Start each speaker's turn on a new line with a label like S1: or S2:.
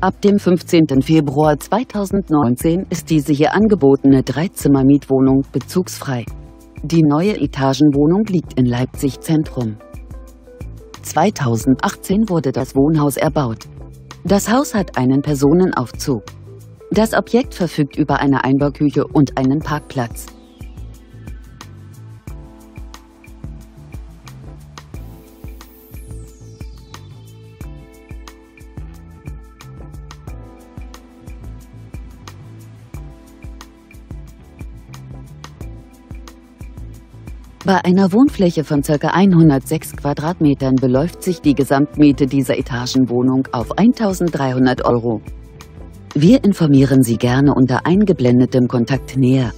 S1: Ab dem 15. Februar 2019 ist diese hier angebotene Dreizimmer-Mietwohnung bezugsfrei. Die neue Etagenwohnung liegt in Leipzig Zentrum. 2018 wurde das Wohnhaus erbaut. Das Haus hat einen Personenaufzug. Das Objekt verfügt über eine Einbauküche und einen Parkplatz. Bei einer Wohnfläche von ca. 106 Quadratmetern beläuft sich die Gesamtmiete dieser Etagenwohnung auf 1300 Euro. Wir informieren Sie gerne unter eingeblendetem Kontakt näher.